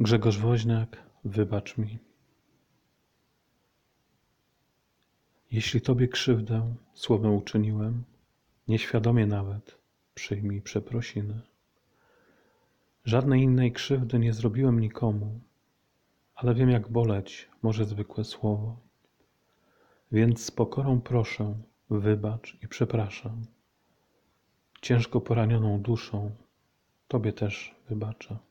Grzegorz Woźniak, wybacz mi. Jeśli Tobie krzywdę słowem uczyniłem, nieświadomie nawet, przyjmij przeprosiny. Żadnej innej krzywdy nie zrobiłem nikomu, ale wiem jak boleć może zwykłe słowo. Więc z pokorą proszę, wybacz i przepraszam. Ciężko poranioną duszą Tobie też wybaczę.